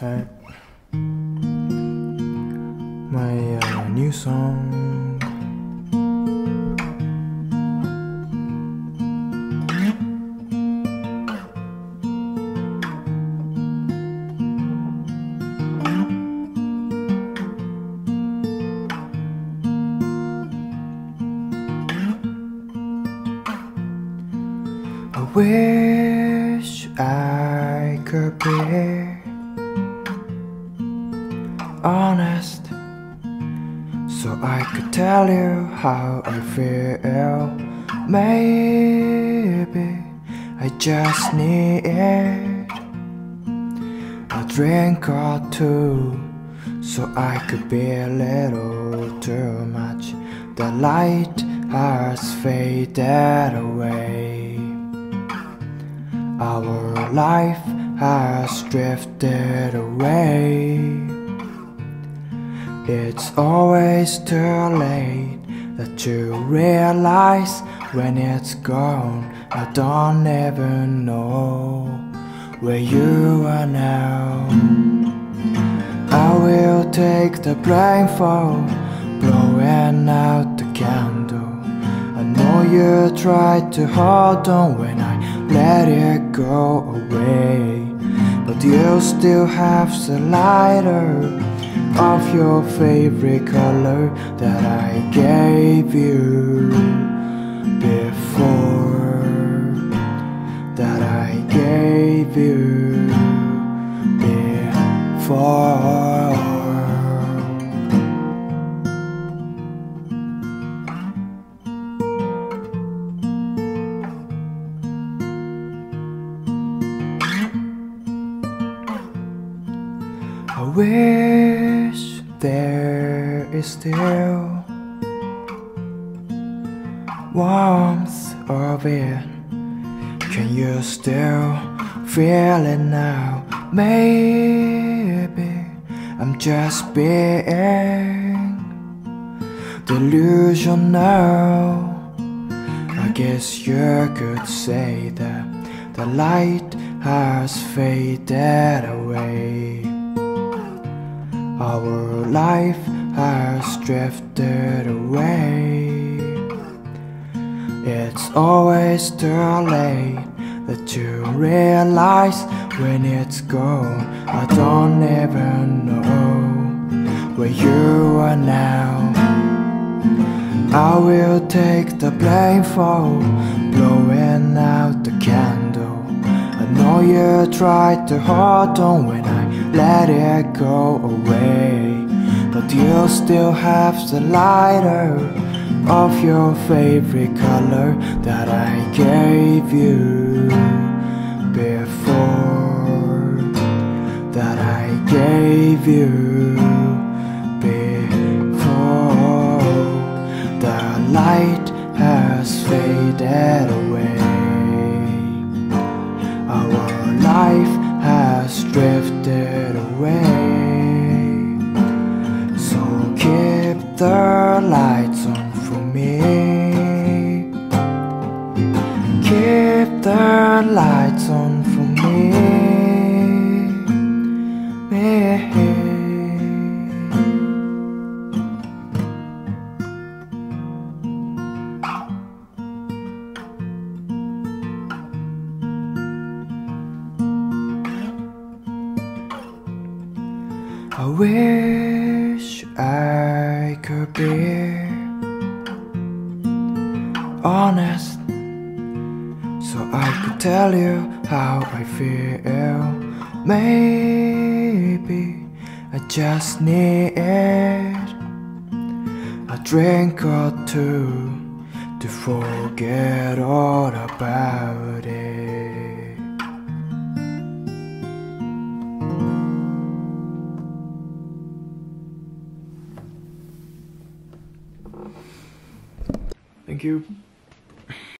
Hi. My uh, new song. I wish I could be honest so I could tell you how I feel. Maybe I just need a drink or two so I could be a little too much. The light has faded away. Our life has drifted away. It's always too late that you realize when it's gone. I don't even know where you are now. I will take the blindfold, blowing out the candle. I know you tried to hold on when I let it go away, but you still have the lighter of your favorite color that I gave you before. That I gave you before. Wish there is still warmth of it. Can you still feel it now? Maybe I'm just being delusional. I guess you could say that the light has faded away. Our life has drifted away. It's always too late that you realize when it's gone. I don't even know where you are now. I will take the blame for blowing out the candle. I know you tried to hold on when I let it go away, but you still have the lighter of your favorite color that I gave you before. That I gave you before. The light has faded away. Our life lights on for me. me. I wish I could be honest so I could tell you how I feel. Maybe I just need a drink or two to forget all about it. Thank you.